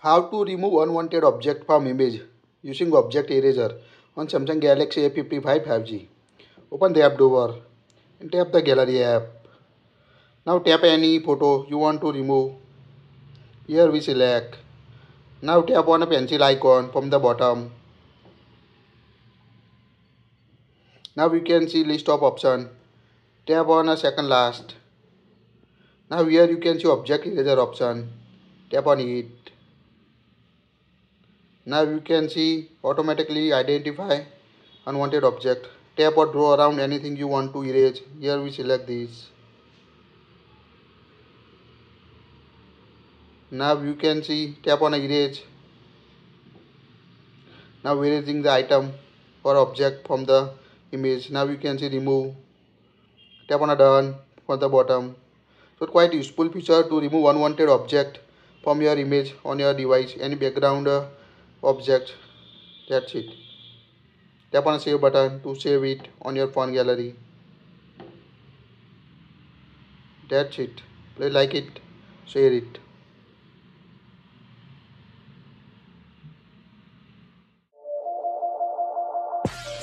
How to remove unwanted object from image using object eraser on Samsung Galaxy A55 5G. Open the app door and tap the gallery app. Now tap any photo you want to remove. Here we select. Now tap on a pencil icon from the bottom. Now you can see list of option. Tap on a second last. Now here you can see object eraser option. Tap on it. Now you can see automatically identify unwanted object. Tap or draw around anything you want to erase. Here we select this. Now you can see tap on erase. Now erasing the item or object from the image. Now you can see remove. Tap on a done for the bottom. So quite useful feature to remove unwanted object from your image on your device, any background uh, object. That's it. Tap on save button to save it on your phone gallery. That's it. Please like it, share it. you